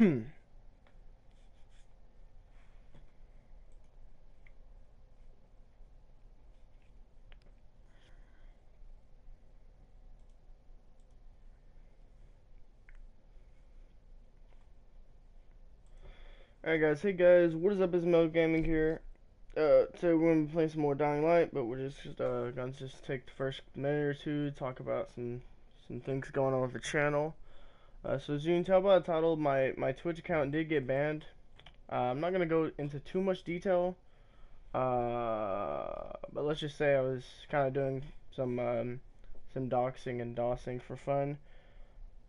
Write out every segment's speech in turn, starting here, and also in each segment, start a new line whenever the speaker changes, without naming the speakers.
Alright guys, hey guys, what is up, it's Mel Gaming here. Uh, today we're going to be playing some more Dying Light, but we're just, uh, going to just take the first minute or two to talk about some, some things going on with the channel. Uh, so as you can tell by the title, my, my Twitch account did get banned. Uh, I'm not going to go into too much detail, uh, but let's just say I was kind of doing some, um, some doxing and dossing for fun,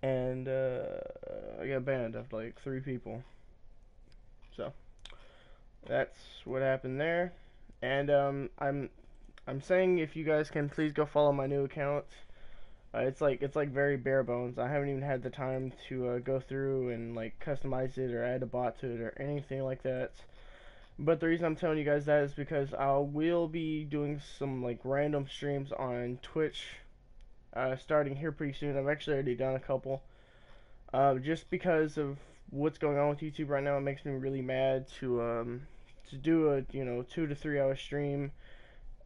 and, uh, I got banned of like three people. So that's what happened there. And um, I'm I'm saying if you guys can please go follow my new account. Uh, it's like it's like very bare bones. I haven't even had the time to uh, go through and like customize it or add a bot to it or anything like that. But the reason I'm telling you guys that is because I will be doing some like random streams on Twitch uh, starting here pretty soon. I've actually already done a couple. Uh, just because of what's going on with YouTube right now. It makes me really mad to um to do a you know two to three hour stream,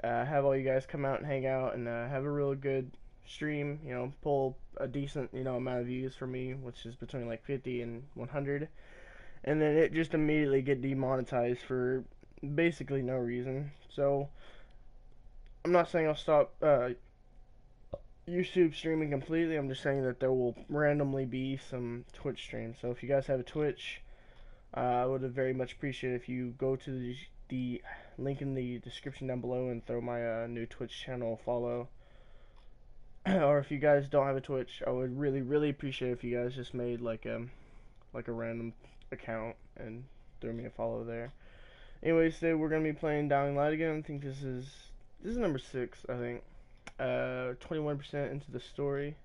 uh, have all you guys come out and hang out and uh, have a real good stream. You know, pull a decent you know amount of views for me, which is between like 50 and 100, and then it just immediately get demonetized for basically no reason. So I'm not saying I'll stop uh, YouTube streaming completely. I'm just saying that there will randomly be some Twitch streams. So if you guys have a Twitch, uh, I would very much appreciate if you go to the, the link in the description down below and throw my uh, new Twitch channel follow. or if you guys don't have a Twitch, I would really, really appreciate if you guys just made like a um, like a random account and throw me a follow there. Anyways, today we're gonna be playing Dying Light again. I think this is this is number six, I think uh, 21% into the story.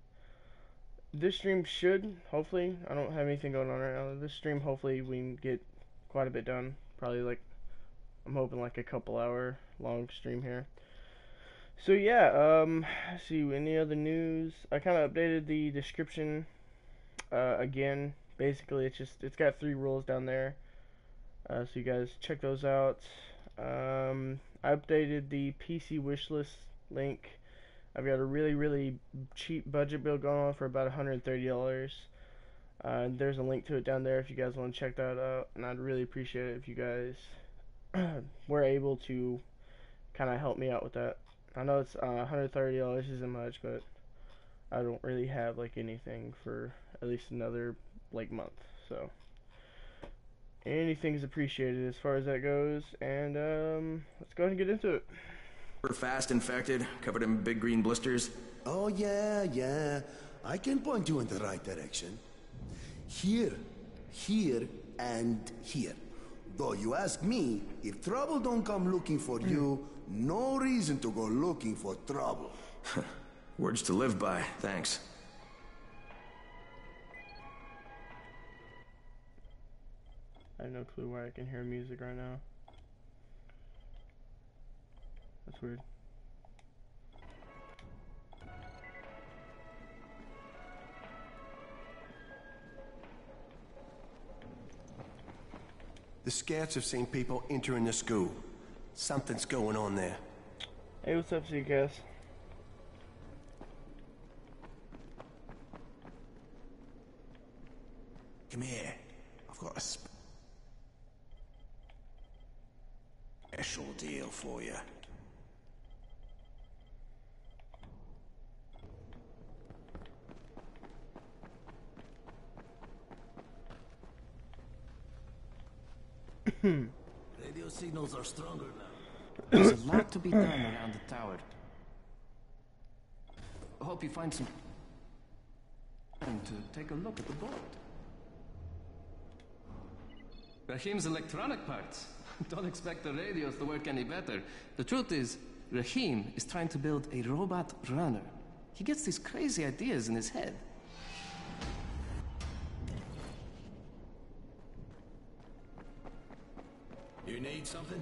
This stream should, hopefully, I don't have anything going on right now. This stream, hopefully, we can get quite a bit done. Probably like, I'm hoping like a couple hour long stream here. So yeah, um, see, any other news? I kind of updated the description, uh, again. Basically, it's just, it's got three rules down there. Uh, so you guys check those out. Um, I updated the PC wishlist link I've got a really, really cheap budget build going on for about $130. Uh, there's a link to it down there if you guys want to check that out. And I'd really appreciate it if you guys were able to kind of help me out with that. I know it's uh, $130 isn't much, but I don't really have like anything for at least another like month. So anything is appreciated as far as that goes. And um, let's go ahead and get into it.
We're fast infected, covered in big green blisters.
Oh, yeah, yeah. I can point you in the right direction. Here, here, and here. Though you ask me, if trouble don't come looking for you, no reason to go looking for trouble.
Words to live by, thanks.
I have no clue why I can hear music right now. That's weird.
The scouts have seen people entering the school. Something's going on there.
Hey, what's up, CKS?
Come here. I've got a special deal for you.
Hmm. Radio signals are stronger now. There's a lot to be done around the tower. I hope you find some time to take a look at the board. Rahim's electronic parts. Don't expect the radios to work any better. The truth is, Rahim is trying to build a robot runner. He gets these crazy ideas in his head.
Need something?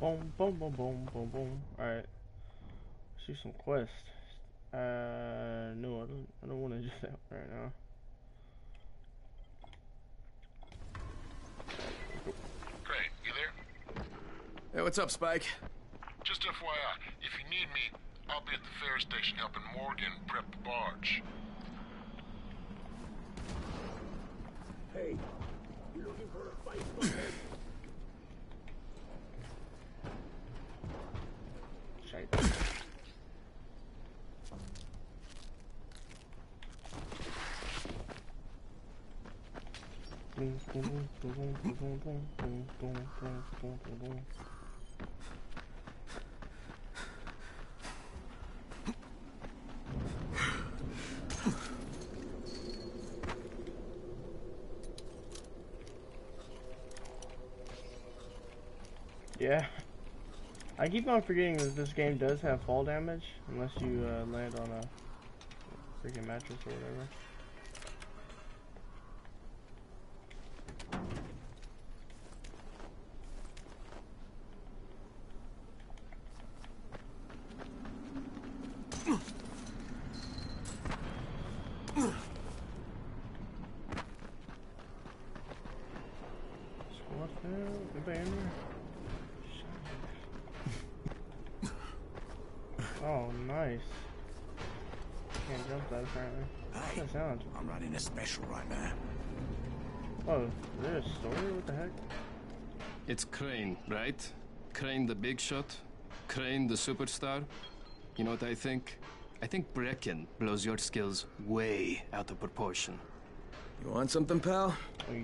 Boom, boom, boom, boom, boom, boom. Alright. Let's do some quests. Uh, no, I don't, I don't want to do that right now.
Hey, what's up, Spike?
Just FYI, if you need me, I'll be at the ferry station helping Morgan prep the barge.
Hey, you looking for a fight?
Shite. I keep on forgetting that this game does have fall damage, unless you uh, land on a freaking mattress or whatever. Squad fail? Anybody in there? Oh, nice. Can't jump that apparently.
Hey,
What's that sound?
I'm running a special right now.
Oh, is there a story? What the heck?
It's Crane, right? Crane the big shot? Crane the superstar? You know what I think? I think Brecken blows your skills way out of proportion.
You want something, pal?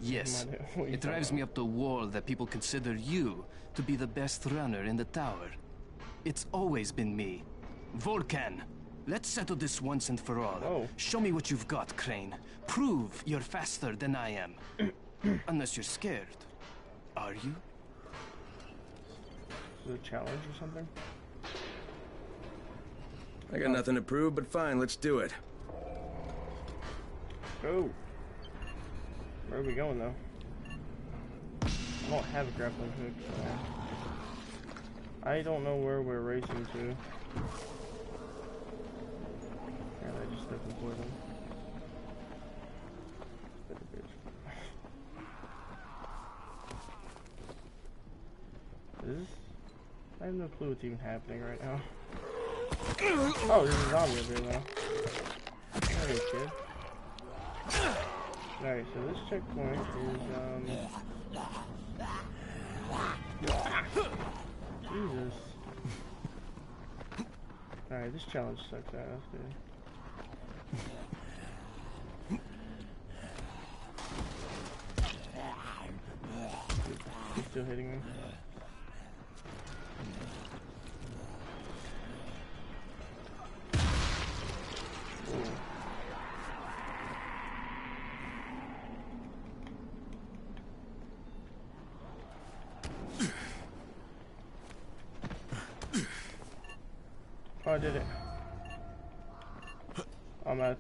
Yes.
might- what are you
It drives
talking
me up the wall that people consider you to be the best runner in the tower. It's always been me. Volcan, let's settle this once and for all.
Oh.
Show me what you've got, Crane. Prove you're faster than I am. Unless you're scared. Are you?
Is it a challenge or something?
I got nothing to prove, but fine, let's do it.
Go! Where are we going though? I don't have a grappling hook, so... I don't know where we're racing to. Stepped into them. This... I have no clue what's even happening right now. Oh, there's a zombie over here though. Hey, kid. Alright, so this checkpoint is, um... Jesus. Alright, this challenge sucks ass, dude. He's still hitting me.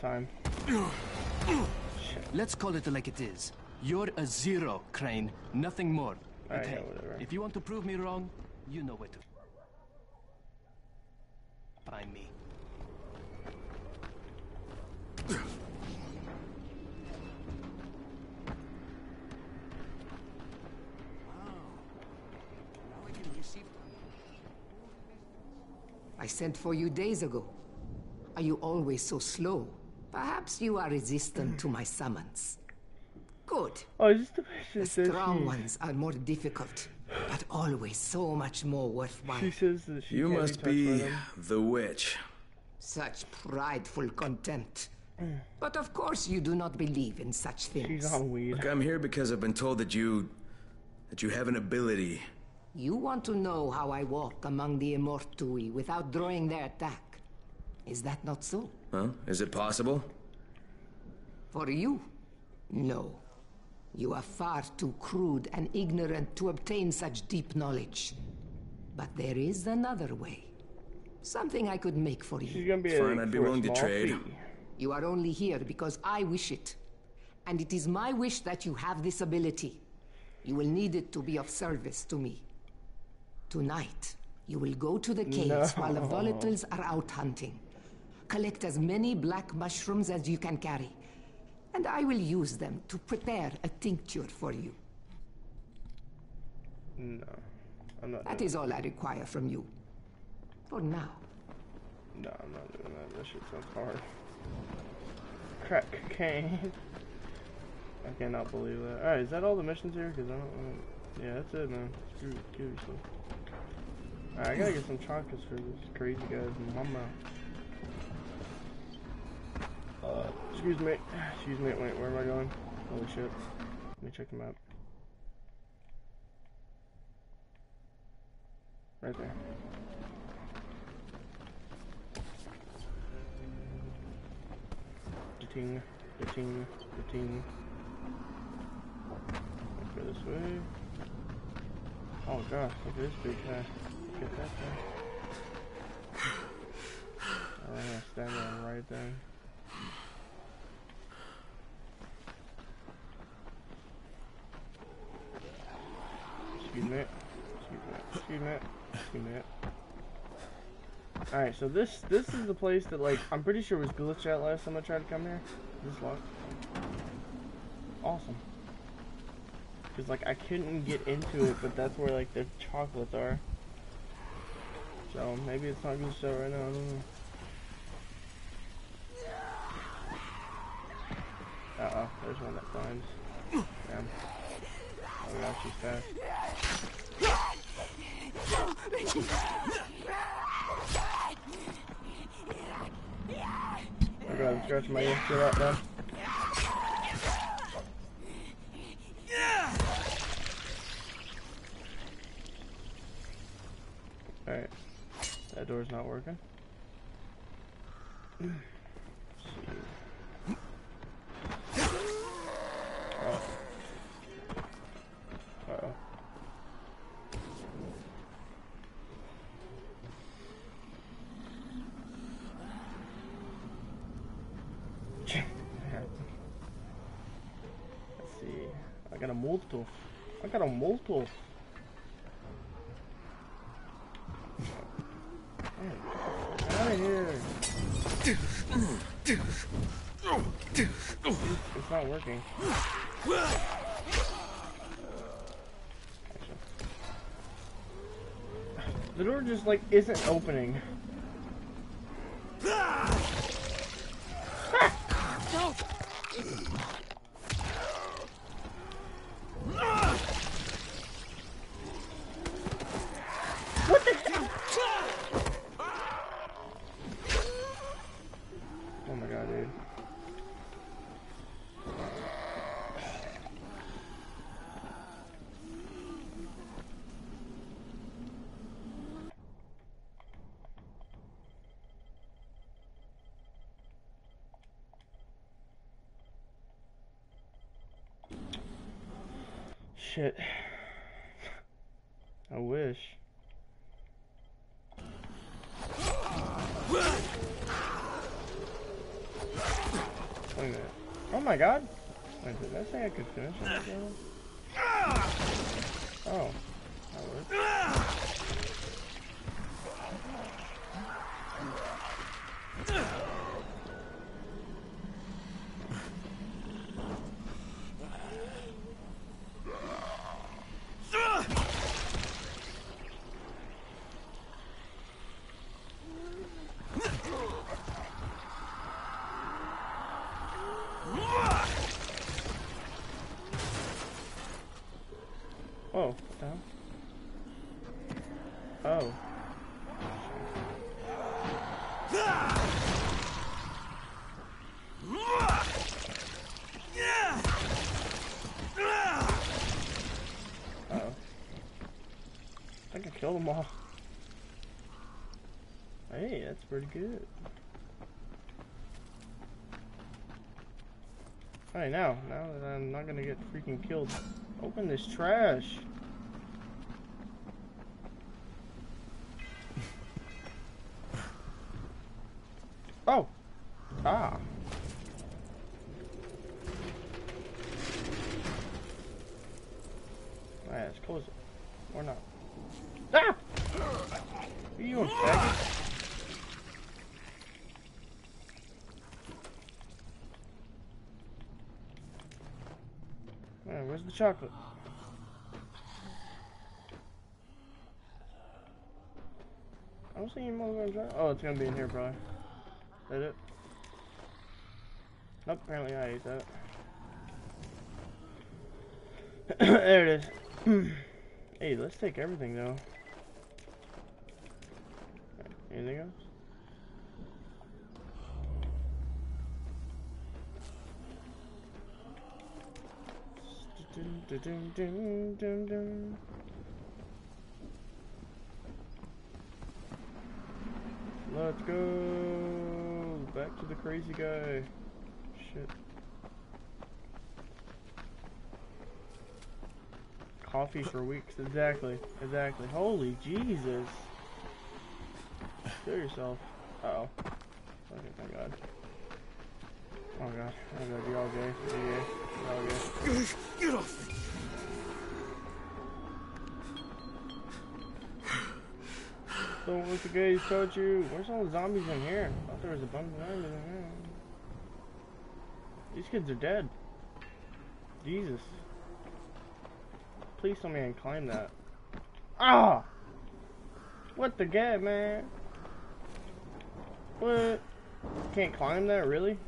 I'm time.
Let's call it like it is. You're a zero, Crane. Nothing more.
Alright,
Okay,
yeah.
If you want to prove me wrong, you know where to find me.
I sent for you days ago. Are you always so slow? Perhaps you are resistant to my summons. Good.
Oh, is the
The
bitch that says
strong
she,
ones are more difficult, but always so much more worthwhile.
she says that she
You must
be, touched
be
by them?
the witch.
Such prideful contempt. Mm. But of course you do not believe in such things.
She's on weed.
Look, I'm here because I've been told that you... that you have an ability.
You want to know how I walk among the Immortui without drawing their attack. Is that not so?
Huh? Is it possible?
For you? No. You are far too crude and ignorant to obtain such deep knowledge. But there is another way. Something I could make for you.
gonna be
Fine,
a,
I'd be
for
willing to trade.
fee.
You are only here because I wish it. And it is my wish that you have this ability. You will need it to be of service to me. Tonight, you will go to the caves while the volatiles are out hunting. Collect as many black mushrooms as you can carry, and I will use them to prepare a tincture for you.
No. I'm not
That
doing
is all I require from you. For now.
No, I'm not doing that. That shit sounds hard. Crack cocaine. I cannot believe that. Alright, is that all the missions here? Because I don't, don't- Yeah, that's it, man. Screw kill yourself. Alright, I gotta get some chocolates for this crazy guy's mama. Excuse me. Excuse me. Wait, where am I going? Holy shit. Let me check the map. Right there. ting, ting, ting. Go this way. Oh gosh, look at this big guy. Get that guy. I'm gonna stand there right there. Excuse me. Excuse me. Excuse me. Alright, so this this is the place that like I'm pretty sure was glitched out last time I tried to come here. This locked. Awesome. Cause like I couldn't get into it, but that's where like the chocolates are. So maybe it's not glitched out right now. I don't know. Uh oh, there's one that climbs. Damn. Oh gosh, she's fast. I'm scratching my ear. Get out, man. Alright. That door's not working. Let's see. Oh. Uh-oh. Let's see. I got a Molotov. I got. Out of here. It's not working. The door just like isn't opening. Ah! What the hell? Oh my god, dude. Shit. I wish. Wait a minute. Oh my god. Wait, did I say I could finish it? Oh. That worked. Oh, what the hell? Oh. Uh oh. I I killed them all. Hey, that's pretty good. Alright, now, now that I'm not gonna get freaking killed, open this trash. Oh! Ah! Alright, let's close it. Or not. Ah! Are you a faggot? Man, where's the chocolate? I don't see any motherfuckers. Oh, it's gonna be in here, probably. Is that it? Nope, apparently I ate that. there it is. hey, let's take everything though. Anything else? Dun, dun, dun. Let's go back to the crazy guy. Shit. Coffee for weeks. Exactly. Exactly. Holy Jesus. Kill yourself. Uh oh. Okay, thank God. Oh god. Oh god, you're all gay. You're gay. All gay.
Get off me!
Don't let the gays touch you. Where's all the zombies in here? I thought there was a bunch of zombies in here. These kids are dead. Jesus. Please tell me I can climb that. Ah! What the gap, man? What? Can't climb that, really?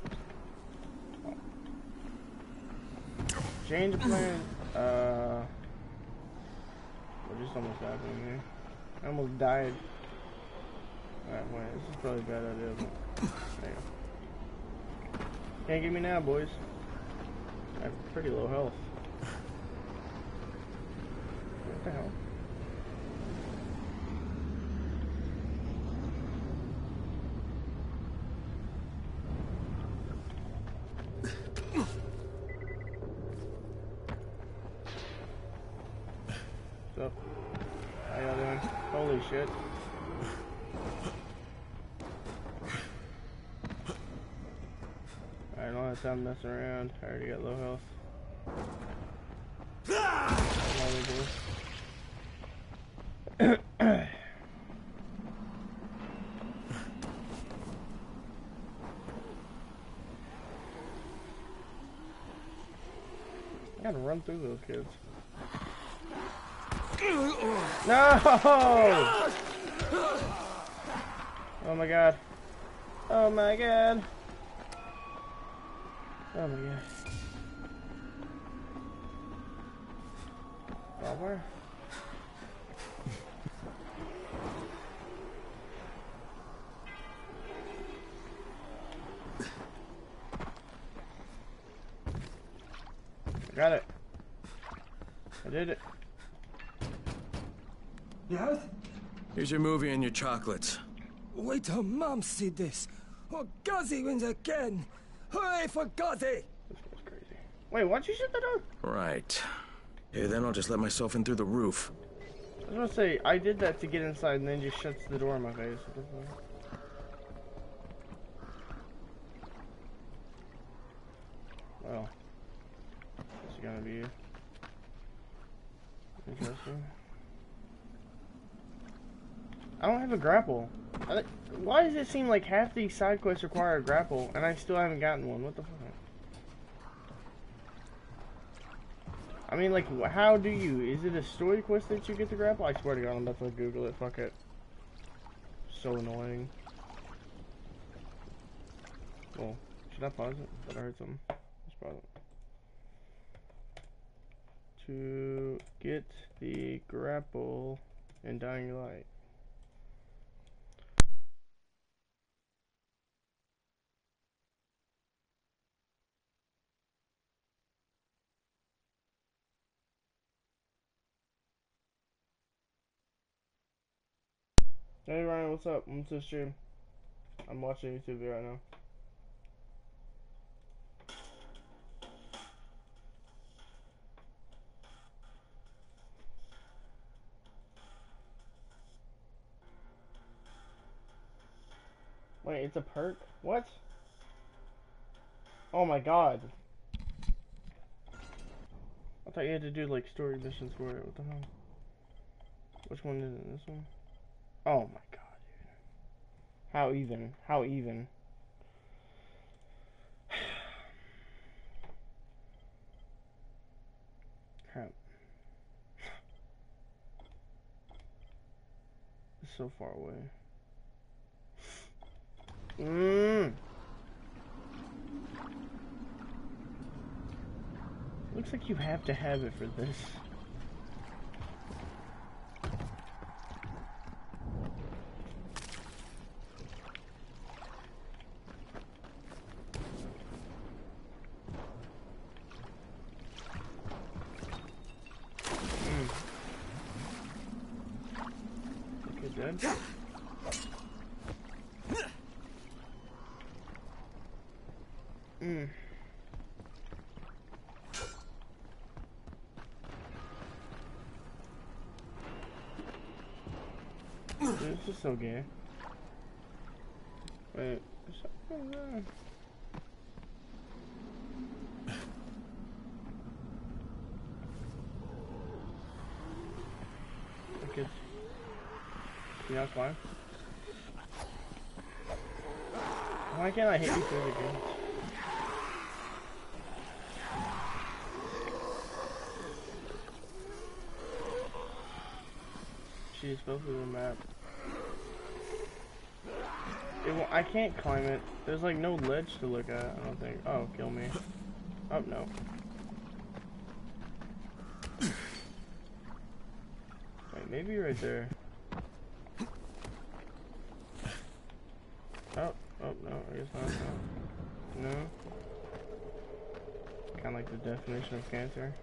Change plan. Uh. What just almost happened here? I almost died. Alright, wait, this is probably a bad idea. But go. Can't get me now, boys. I have pretty low health. What the hell? What's up? How y'all doing? Holy shit. I don't have time messing around. I already got low health. I gotta run through those kids. No! Oh my god. Oh my god. Oh my god. I got it. I did it.
Yes?
Here's your movie and your chocolates.
Wait till Mom see this. Oh, Gazi wins again. Hooray for Gazi!
This goes crazy. Wait, why'd you shut that door?
Right. Okay, then I'll just let myself in through the roof.
I was gonna say, I did that to get inside and then just shuts the door in my face. What the fuck? Well, this is gonna be interesting. I don't have a grapple. Why does it seem like half these side quests require a grapple and I still haven't gotten one? What the fuck? I mean, like, how do you? Is it a story quest that you get the grapple? I swear to God, I'm about to Google it. Fuck it. So annoying. Well, should I pause it? But I heard something. Let's pause it. To get the grapple in Dying Light. Hey Ryan, what's up? I'm to stream. I'm watching YouTube right now. Wait, it's a perk? What? Oh my god. I thought you had to do like story missions for it. What the hell? Which one is it? This one? Oh my god, dude. How even? How even? Crap. So far away. Mmm. Looks like you have to have it for this. Mm. Okay, good. Mm. Dude, this is so gay. Wait. Okay. Y'all climb? Why can't I hit you through the gate? She's both of the map. It I can't climb it. There's like no ledge to look at, I don't think. Oh, kill me. Oh, no. Wait, maybe right there. Oh, oh, no, I guess not. No. no. Kind of like the definition of cancer.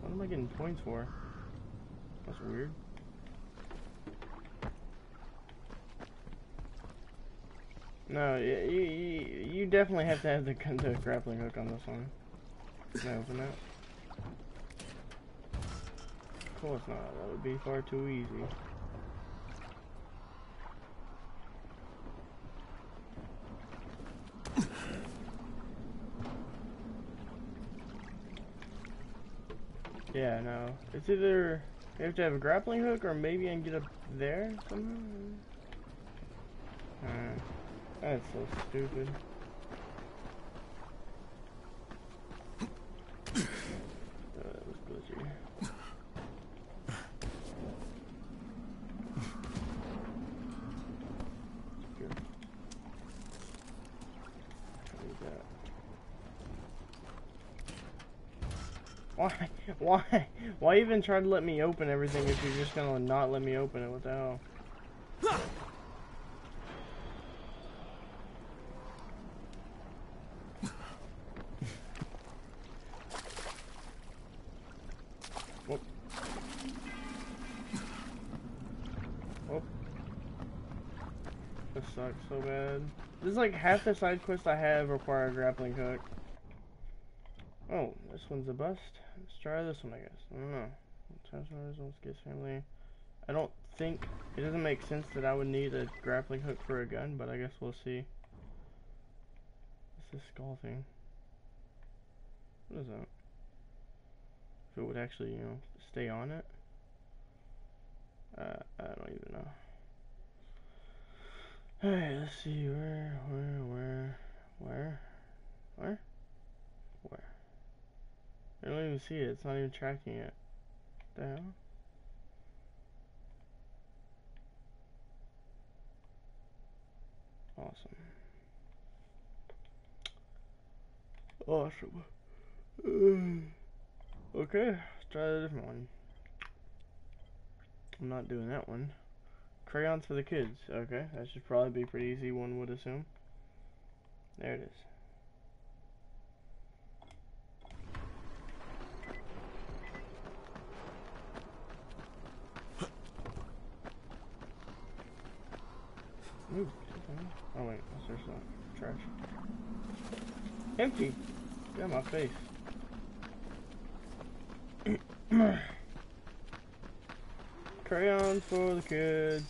What am I getting points for? That's weird. No, you, you, you definitely have to have the, the grappling hook on this one. Can I open that? Of course not. That would be far too easy. Yeah, no. It's either you have to have a grappling hook or maybe I can get up there somehow. Uh, that's so stupid. Uh? Why? Why? Why even try to let me open everything if you're just gonna not let me open it? What the hell? Whoop. Whoop. This sucks so bad. This is like half the side quests I have require a grappling hook. This one's a bust. Let's try this one, I guess. I don't know. Transfer results, get family. I don't think it doesn't make sense that I would need a grappling hook for a gun, but I guess we'll see. What's this skull thing? What is that? If it would actually, you know, stay on it. Uh, I don't even know. Alright, let's see where, where, where, where, where. I don't even see it. It's not even tracking it. Hell? Awesome. Awesome. okay, let's try a different one. I'm not doing that one. Crayons for the kids. Okay, that should probably be pretty easy, one would assume. There it is. Ooh. Oh wait, what's there some trash? Empty. Got my face. crayons for the kids.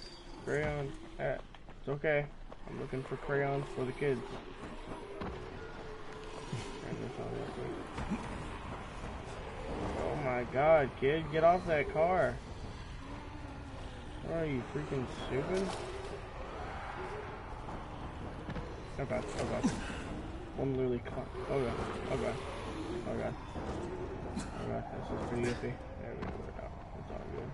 Crayons. Ah, it's okay. I'm looking for crayons for the kids. Oh my god, kid, get off that car. What are you freaking stupid? Oh god, oh god. One literally caught. Oh god, oh god, oh god. Oh god, this is pretty iffy. There we go, oh, it's all good.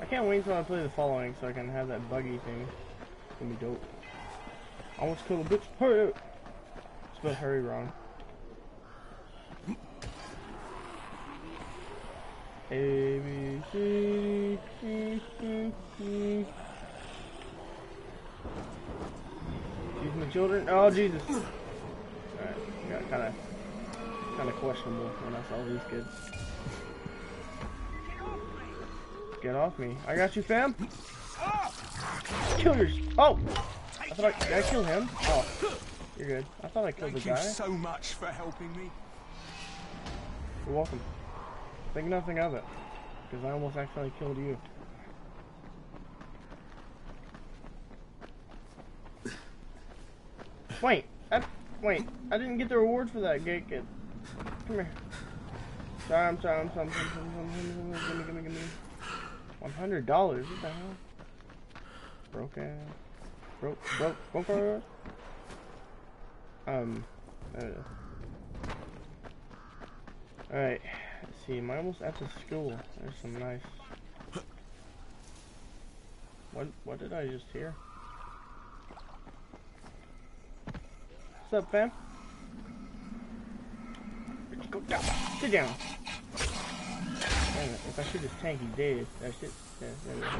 I can't wait until I play the following so I can have that buggy thing. It's gonna be dope. I almost killed a bitch. Hurry up! Spelled hurry wrong. A B C D E F G. Excuse me, children. Oh Jesus! Alright, got kind of, kind of questionable when I saw these kids. Get off me! I got you, fam. Kill yours. Oh, I thought I, did I kill him. Oh, you're good. I thought I killed
Thank
the
you so much for helping me.
You're welcome. Think nothing of it, because I almost accidentally killed you. Wait, I, wait, I didn't get the reward for that gate kid. Come here. Sorry, I'm sorry, I'm sorry, I'm sorry, I'm sorry. One hundred dollars, what the hell? Broke ass. Broke, broke, broke ass. Um, there it is. Alright, see, almost at the school? There's some nice... What, what did I just hear? What's up, fam? Go down. Sit down. Damn it, if I shoot this tank, he's dead. That's it. Yeah, there we go.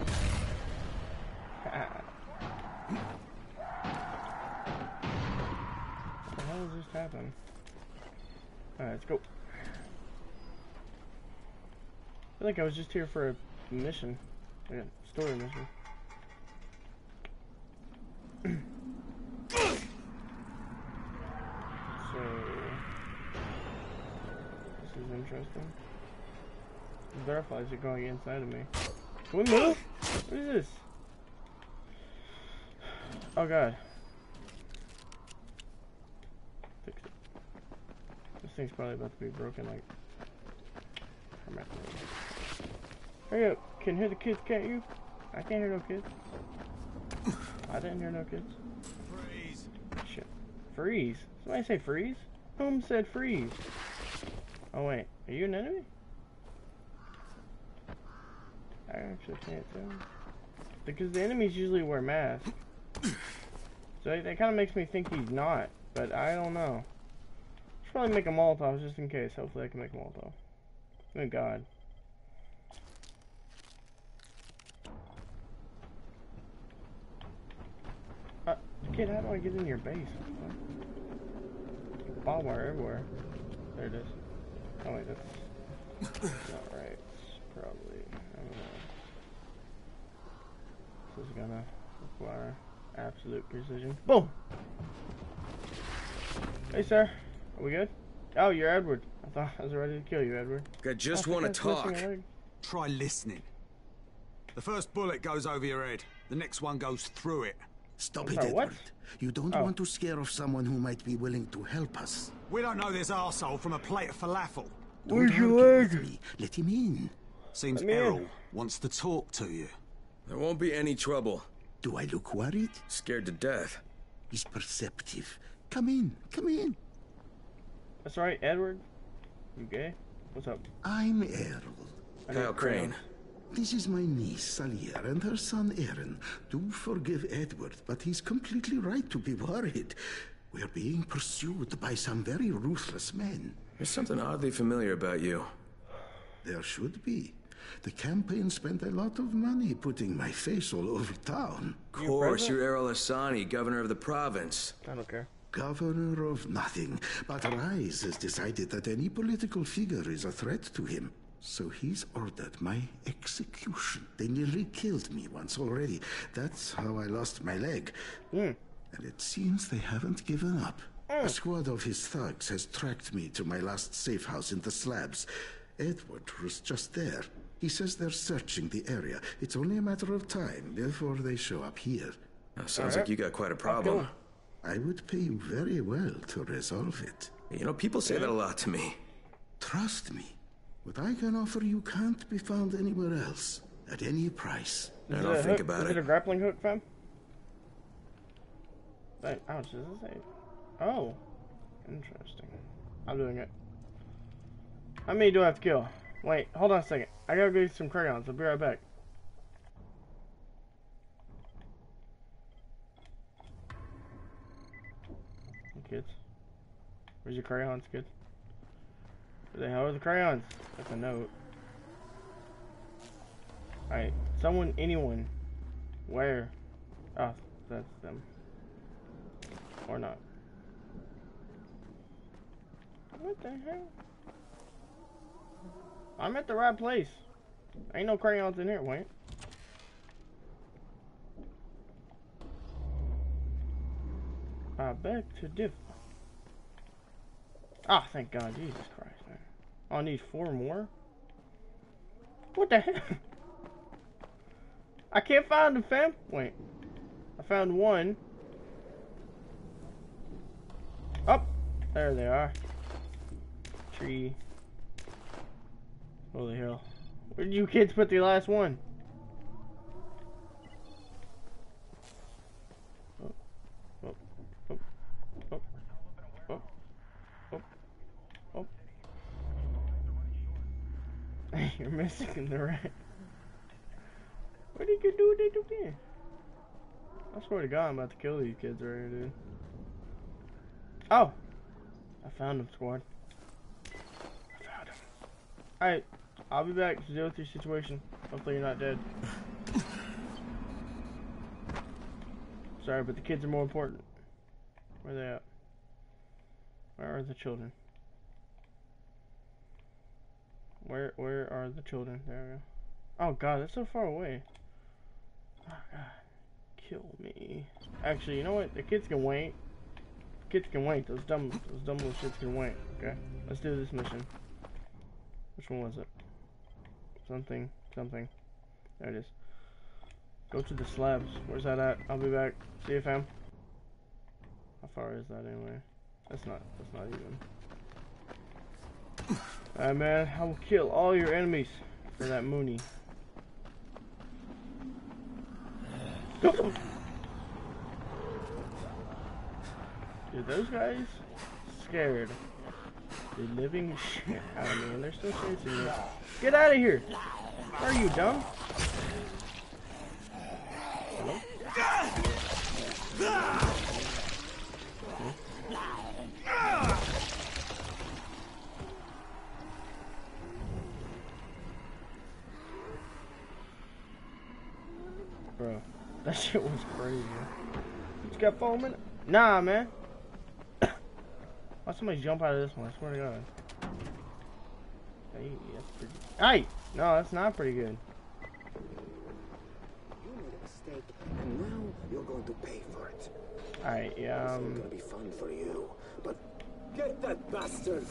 what the hell just happened? Alright, let's go. I feel like I was just here for a mission. A story mission. so... This is interesting. The butterflies are going inside of me. Can we move? What is this? Oh god. This thing's probably about to be broken like. Hurry up! Can hear the kids, can't you? I can't hear no kids. I didn't hear no kids.
Freeze.
Shit. Freeze? Somebody say freeze? Whom said freeze? Oh wait, are you an enemy? I actually can't tell. Because the enemies usually wear masks. So that kind of makes me think he's not, but I don't know. Should probably make a Molotov just in case. Hopefully I can make a Molotov. Thank god. Kid, how do I get in your base? Bomb wire everywhere. There it is. Oh wait, that's not right. It's probably, I don't know. This is gonna require absolute precision. Boom! Hey sir, are we good? Oh, you're Edward. I thought I was ready to kill you, Edward.
I just want to
think I was missing
talk.
Try listening. The first bullet goes over your head. The next one goes through it.
Stop
I'm
it,
sorry, what?
Edward. You don't
Oh.
want to scare off someone who might be willing to help us.
We don't know this arsehole from a plate of falafel.
Don't
Where's your
argue with
leg?
me. Let him in.
Seems
Let me in.
Errol wants to talk to you.
There won't be any trouble.
Do I look worried?
Scared to death.
He's perceptive. Come in, come in.
That's right, Edward. You gay? What's up?
I'm Errol.
I know
Kyle Crane.
This is my niece, Salia, and her son, Aaron. Do forgive Edward, but he's completely right to be worried. We're being pursued by some very ruthless men.
There's something oddly familiar about you.
There should be. The campaign spent a lot of money putting my face all over town.
Of course, you're Errol Asani, governor of the province.
I don't care.
Governor of nothing. But Rais has decided that any political figure is a threat to him. So he's ordered my execution. They nearly killed me once already. That's how I lost my leg. And it seems they haven't given up. A squad of his thugs has tracked me to my last safe house in the slabs. Edward was just there.
He says they're searching the area. It's only a matter of time before they show up here.
Uh, sounds like you got quite a problem.
I would pay you very well to resolve it.
You know, people say that a lot to me.
Trust me. What I can offer you can't be found anywhere else, at any price.
I
Is
don't
it a
think
hook?
about
Is
it.
it a grappling hook, fam? Wait, ouch, does it say? Oh. Interesting. I'm doing it. How many do I have to kill? Wait, hold on a second. I gotta go get some crayons. I'll be right back. Hey, kids. Where's your crayons, kid? The hell are the crayons? That's a note. Alright, someone, anyone. Where? Oh, that's them. Or not. What the hell? I'm at the right place. Ain't no crayons in here, wait. I beg to differ. Ah, thank God, Jesus Christ, I'll need four more? What the hell? I can't find them, fam. Wait. I found one. Up. There they are. Tree. Holy hell. Where did you kids put the last one? Oh, oh, oh, oh, oh, oh, oh. You're missing the rat. What are you do with it again? I swear to God, I'm about to kill these kids right here, dude. Oh! I found them, squad. I found them. Alright, I'll be back to deal with your situation. Hopefully you're not dead. Sorry, but the kids are more important. Where are they at? Where are the children? Where where are the children? There we go. Oh god, that's so far away. Oh god. Kill me. Actually, you know what? The kids can wait. Kids can wait. Those dumb those dumb little shits can wait. Okay. Let's do this mission. Which one was it? Something, something. There it is. Go to the slabs. Where's that at? I'll be back. See you fam. How far is that anyway? That's not that's not even. Alright man, I will kill all your enemies for that Mooney. Dude, those guys scared the living shit out of me, and they're still chasing me. Get out of here! Are you dumb? Hello? That shit was crazy. You got four minutes? Nah, man. Why somebody jump out of this one? I swear to God. Hey, that's pretty. Hey! No, that's not pretty good.
You made a mistake, and now you're going to pay for it.
Alright, yeah,
It's
um.
gonna be fun for you, but get that bastard.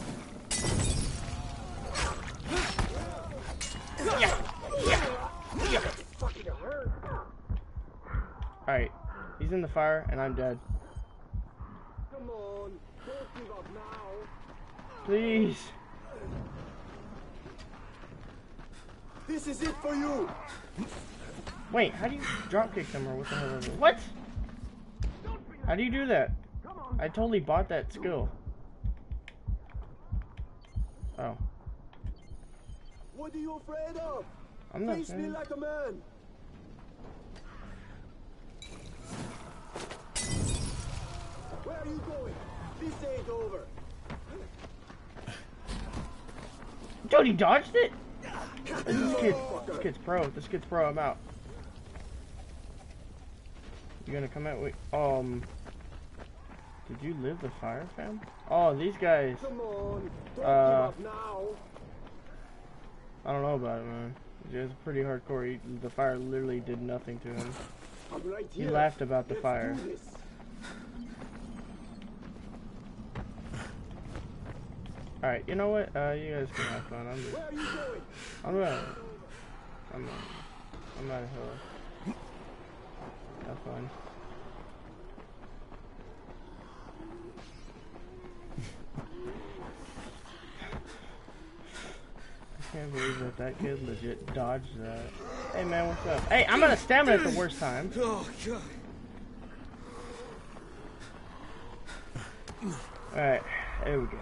Fucking hurt.
Alright. He's in the fire, and I'm dead.
Come on, up now.
Please.
This is it for you.
Wait, how do you drop kick them or what the hell is it? What? How do you do that? I totally bought that skill. Oh.
What are you afraid of?
I'm not
Face me like a man. Are you going? This ain't over.
Dude, he dodged it? This kid, this kid's pro. This kid's pro. I'm out. You gonna come out with um? Did you live the fire, fam? Oh, these guys.
Come on, don't
Uh,
give up now.
I don't know about it, man. It was pretty hardcore. He, the fire literally did nothing to him. He laughed about the fire.
do this.
Alright, you know what? Uh, you guys can have fun. I'm just.
Where are you going?
I'm gonna. I'm not. I'm not a hill. That's fine. I can't believe that that kid legit dodged that. Hey man, what's up? Hey, I'm of stamina at the worst time.
Oh, God.
Alright, there we go.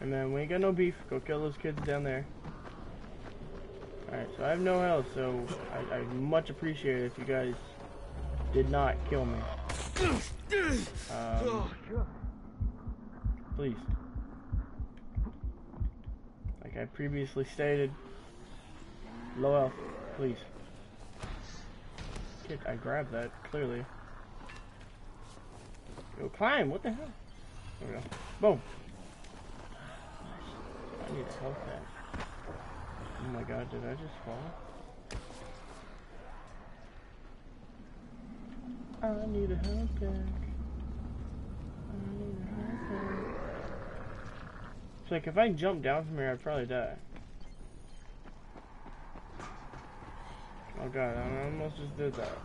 And then we ain't got no beef. Go kill those kids down there. Alright, so I have no health, so I, I much appreciate it if you guys did not kill me. Um, please. Like I previously stated, low health, please. Kid, I grabbed that, clearly. Yo, climb, what the hell? There we go. Boom. Need health. Oh my god, did I just fall? I need a health pack. I need a health pack. It's like if I jump down from here, I'd probably die. Oh god, I almost just did that.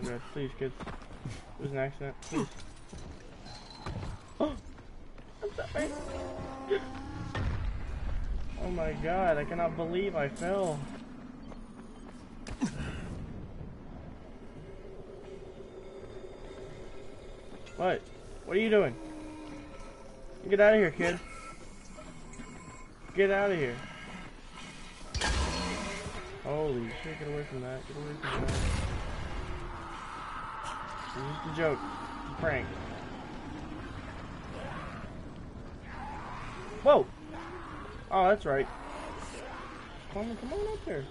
Oh god, please kids. It was an accident. Please. Oh! Oh! My god, I cannot believe I fell. What? What are you doing? Get out of here, kid. Get out of here. Holy shit, get away from that. Get away from that. It's just a joke. It's a prank. Whoa! Oh, that's right. Come on, come on up here.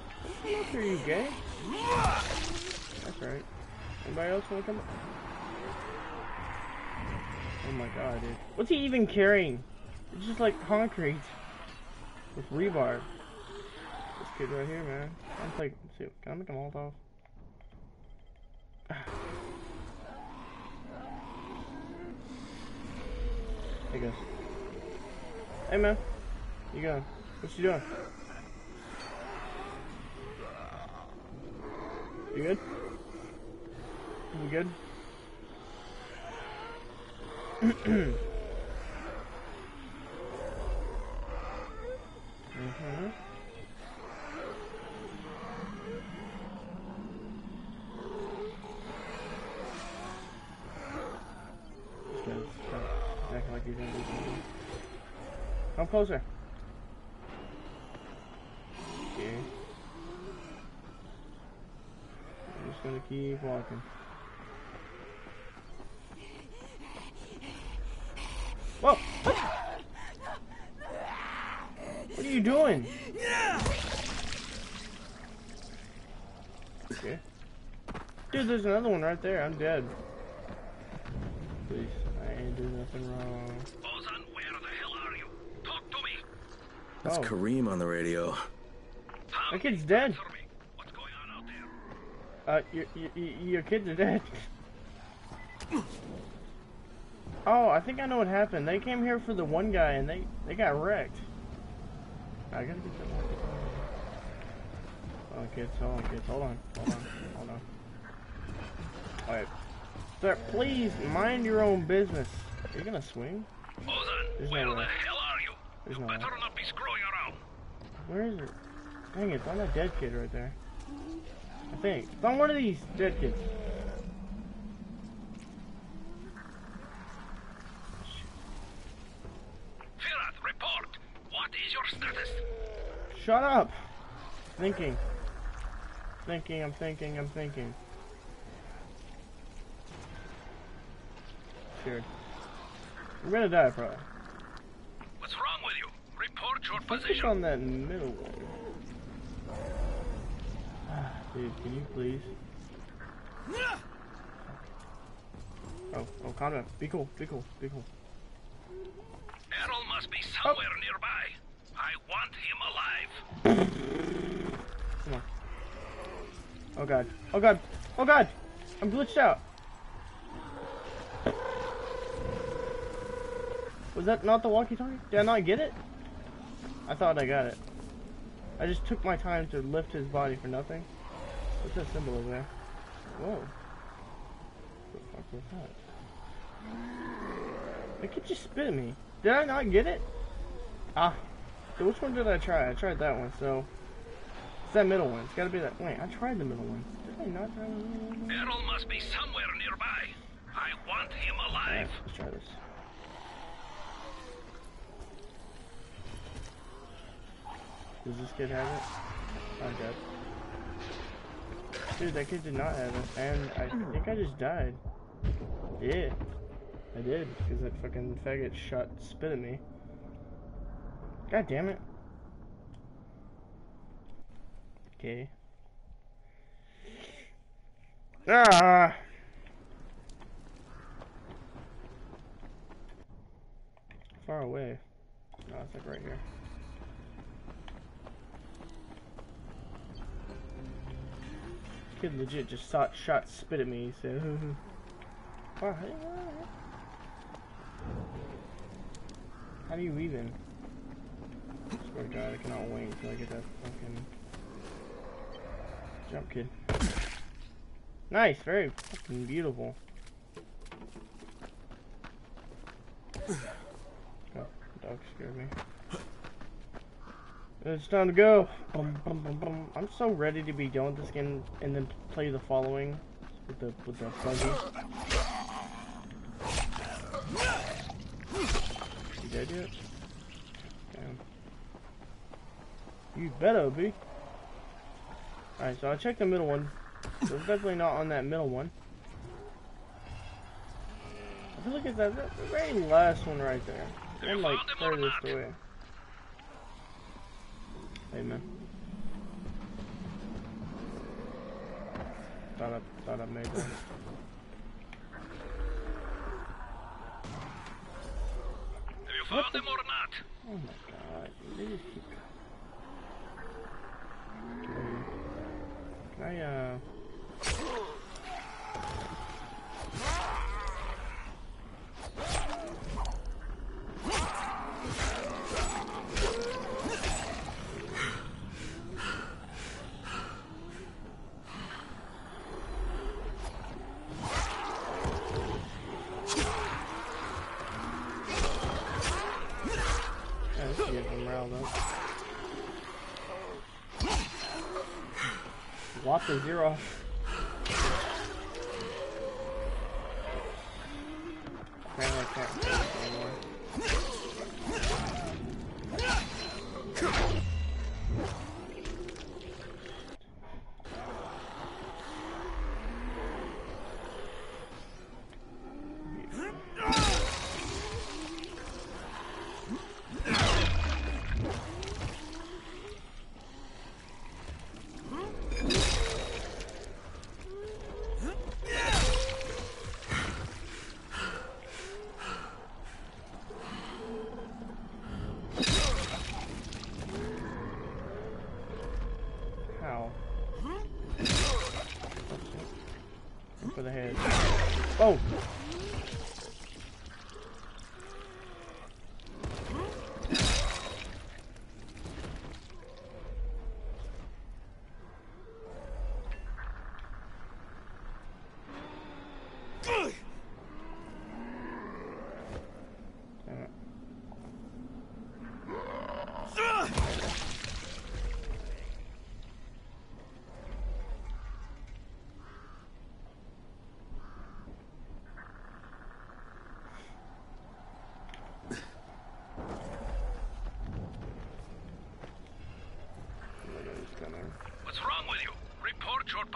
Come on up here, you gay. That's right. Anybody else want to come up? Oh my god, dude. What's he even carrying? It's just like concrete. With rebar. This kid right here, man. I'm like, see, can I make a Molotov? Hey guys. Hey man. You going? What you doing? You good? You good? mm-hmm guy's kind of acting like he's gonna do something. Come closer. Okay. I'm just gonna keep walking. Whoa! What? Are you doing? Okay. Dude, there's another one right there. I'm dead. Please, I ain't doing nothing wrong.
Ozan, where the hell are you? Talk to me.
That's
Oh.
Kareem on the radio.
That kid's dead.
What's going on out there?
Uh, your, your, your kids are dead. Oh, I think I know what happened. They came here for the one guy and they, they got wrecked. I gotta get that one. Hold on, kids. Hold on, kids. Hold on. Hold on. Hold on. Alright. Sir, please mind your own business. Are you gonna swing?
Ozan,
There's
where
no
the hell are you?
There's
you
no way.
not be screwing around.
Where is it? Dang it, it's on that dead kid right there. I think. It's on one of these dead kids.
Firat, report. What is your status?
Shut up! Thinking. Thinking, I'm thinking, I'm thinking. Scared. We're gonna die, probably.
Position.
on that middle one. Dude, can you please? Oh, oh, calm down. Be cool, be cool, be cool.
Errol must be oh. somewhere nearby. I want him alive.
Come on. Oh god. Oh god. Oh god! I'm glitched out. Was that not the walkie-talkie? Did I not get it? I thought I got it. I just took my time to lift his body for nothing. What's that symbol over there? Whoa. What the fuck was that? It could just spit at me. Did I not get it? Ah. So which one did I try? I tried that one, so... It's that middle one. It's gotta be that... Wait, I tried the middle one. Did I not try the middle one?
Errol must be somewhere nearby. I want him alive.
let's try this. Does this kid have it? I'm dead. Dude, that kid did not have it. And I think I just died. Yeah. I did, because that fucking faggot shot spit at me. God damn it. Okay. Ah! Far away. No, it's like right here. Kid legit just shot, shot spit at me. Wow. How do you even? swear to God, I cannot wait until I get that fucking jump kid. Nice, very fucking beautiful. Oh, dog scared me. It's time to go. Bum, bum, bum. I'm so ready to be done with this game and then play the following with the with the buggy. You dead yet? Damn. You better be. Alright, so I checked the middle one. So it's definitely not on that middle one. I feel like it's that the very last one right there. One like furthest away. Man. Thought I thought I made that.
Have you found him or not?
Oh my god. Keep Can I uh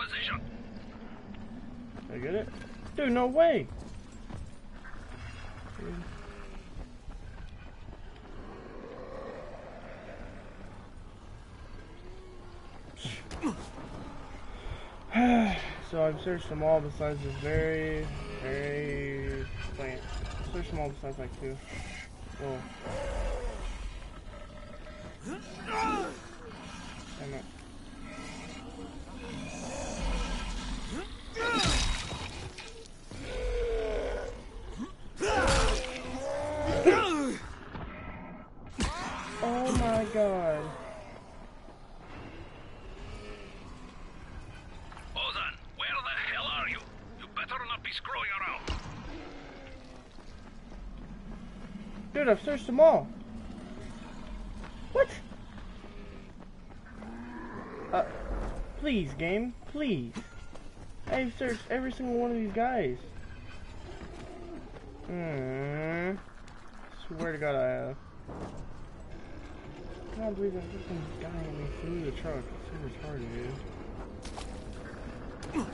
position.
I get it? Dude, no way! So I've searched them all besides this very, very plant. I've searched them all besides like two. Whoa. Damn it. Oh my god. god.
Ozan, where the hell are you? You better not be screwing around.
Dude, I've them all. What? Uh, please, game, please. I've searched every single one of these guys. Hmm. Swear to God, I have. I can't believe that freaking guy me through the truck. It's so retarded, dude.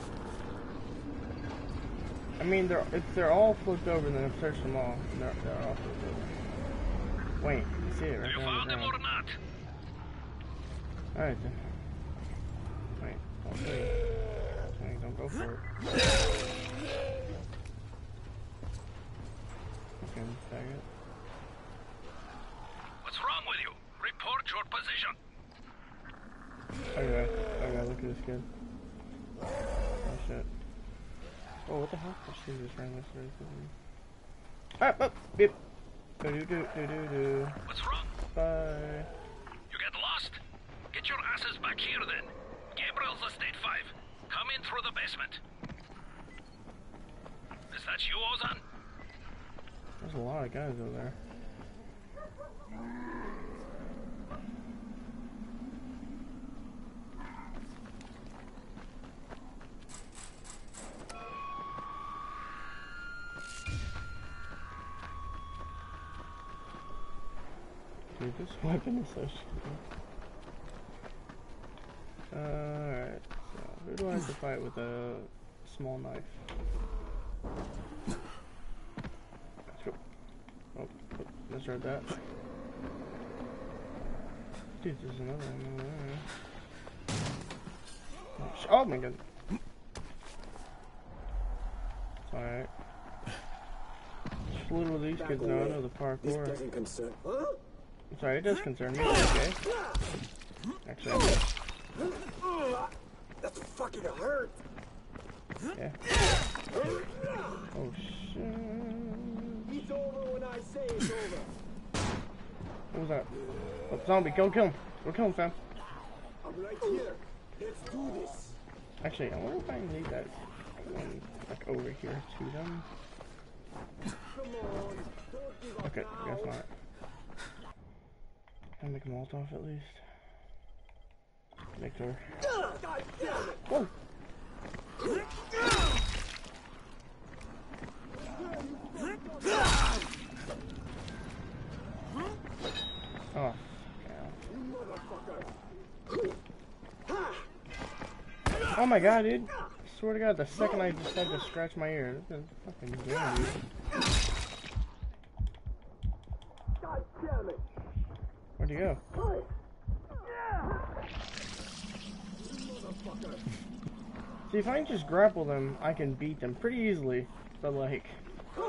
I mean, they're if they're all flipped over, then I've searched them all. They're, they're all flipped over. Wait, you see it right
You
there
found him or not?
Alright then. Wait, don't say. Wait, don't go for it. Fucking faggot.
What's wrong with you? Report your position.
Okay, okay, look at this kid. Oh shit. Oh, what the hell? Oh, she just ran this way. Ah, oh, beep. Do do do do do do.
What's wrong?
Bye.
You get lost? Get your asses back here then. Gabriel's Estate 5. Come in through the basement. Is that you, Ozan?
There's a lot of guys over there. This weapon is so stupid. Alright, so who do I have to fight with a small knife? Let's go. Oh, oh, misread that. Dude, there's another one over there. Oh, oh my god. It's alright. Just little of these kids know I know the
This
parkour.
doesn't concern. Huh?
Sorry, it does concern me, okay? Actually, I guess.
That fucking hurt.
Yeah. Oh shit.
It's over when I say it's over.
What was that? Oh, zombie, go kill him. Go kill him, fam.
I'm right here. Let's do this.
Actually, I wonder if I need that one like over here to them.
Come on. Don't give up
Okay, guess not. Can I make a Molotov at least? Victor. Whoa! Oh. Oh, oh my god, dude. I swear to god, the second I decided to scratch my ear, this is fucking game, dude.
God damn it.
Where'd you go? See, if I can just grapple them, I can beat them pretty easily. But, like,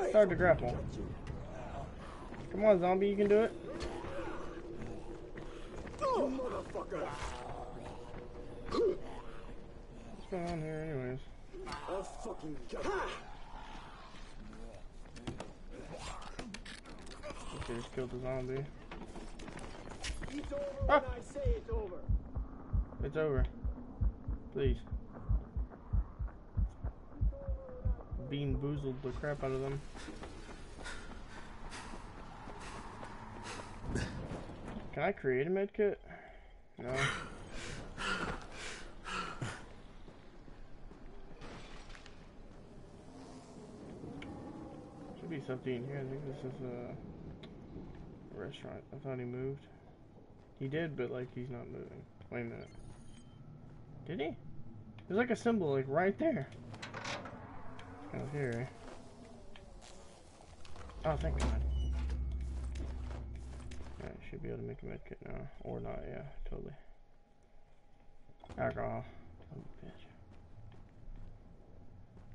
it's hard to grapple. Come on, zombie, you can do it. What's going on here, anyways? Okay, just killed the zombie.
It's over
Ah.
when I say it's over.
It's over. Please. Bean boozled the crap out of them. Can I create a med kit? No. Should be something in here. I think this is a restaurant. I thought he moved. He did, but like he's not moving. Wait a minute. Did he? There's like a symbol like right there. Oh, of scary. Oh, thank God. Alright, should be able to make a medkit now. Or not, yeah, totally. Alcohol. Oh, bitch.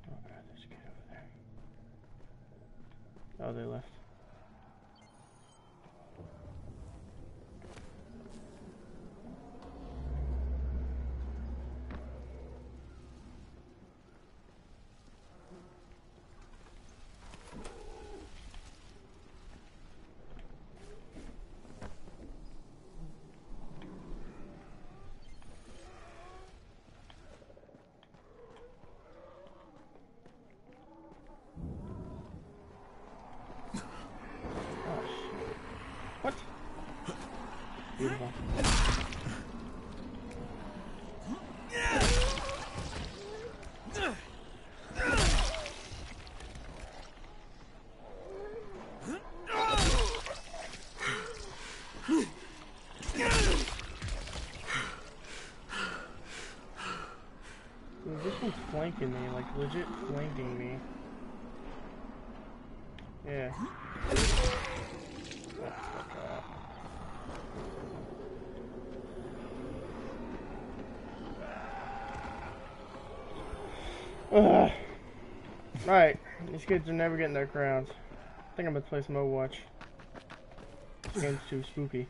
Oh god, there's a kid over there. Oh, they left. Beautiful. flanking me, like legit flanking me. Yeah. Alright, these kids are never getting their crowns. I think I'm gonna play some Overwatch. This game's too spooky.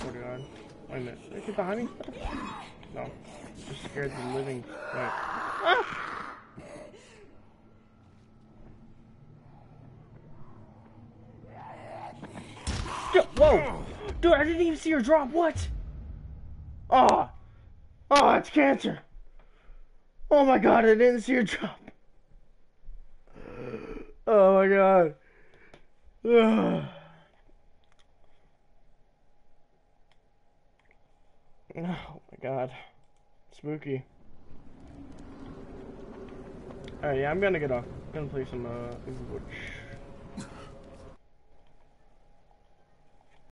Swear to God. Wait a minute. Did they get behind me? No. Just scared the living. Wait. Ah! Yo, Whoa! Dude, I didn't even see her drop. What? Oh! Oh, it's cancer! Oh my god, I didn't see her drop. Oh my god. Oh my god. Spooky. Alright, yeah, I'm gonna get off. I'm gonna play some uh Overwatch.